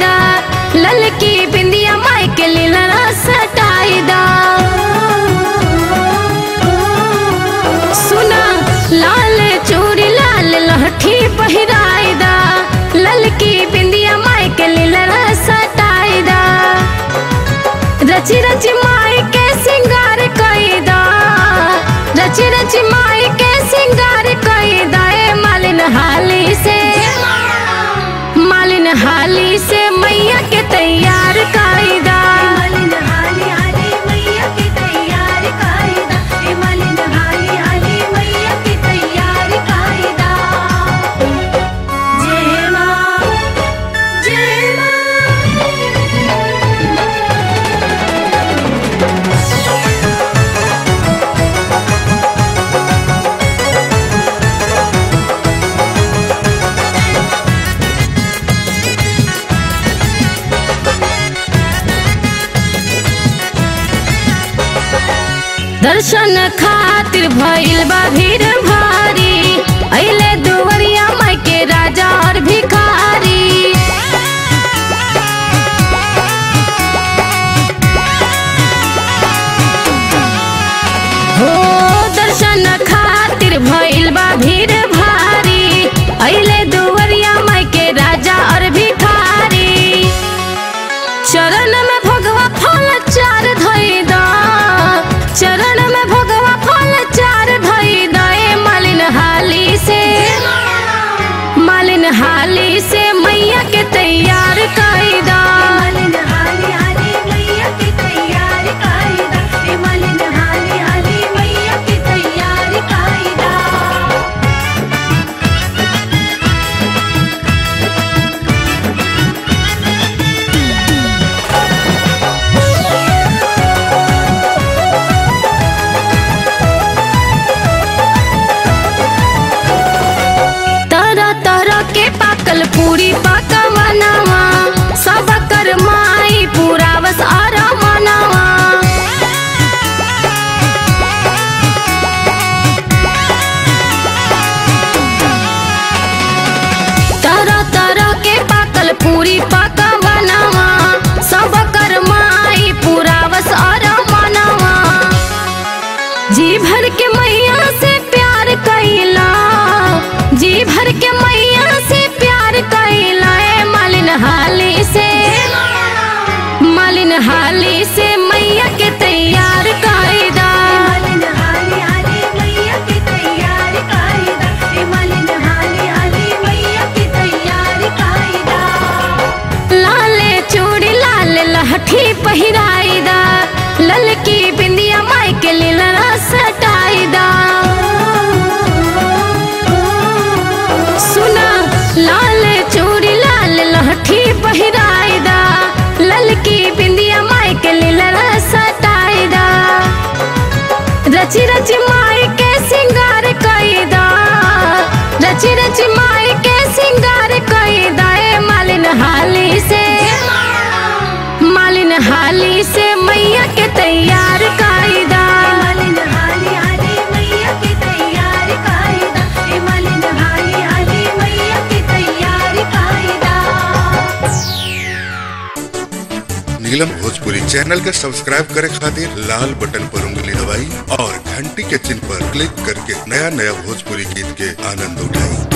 दा। ललकी बिंदिया माई के लीला सटाई दा। सुना, लाल चूड़ी लाल लहठी दा। ललकी बिंदिया माई के लीला सटाई दा। रची रची माई के सिंगार कईदा रची रची हाली से दर्शन खातिर भैल बा भीड़ भारी। अइले दुवरिया माई के राजा और भिखारी। हो दर्शन खातिर भइल हाली से मैया के तैयार। पूरी पकवनवा सब कर माई पूरा बस आरामनवा तरह तरह के पाकल पूरी पकवनवा हाली से मैया के तैयार कायदा। लाले चूड़ी लाल लहठी पहिराई। हाली हाली मैया की तैयार कायदा नीलम भोजपुरी चैनल के सब्सक्राइब करे खातिर लाल बटन पर उंगली दबाई और घंटी के चिन्ह पर क्लिक करके नया नया भोजपुरी गीत के आनंद उठाई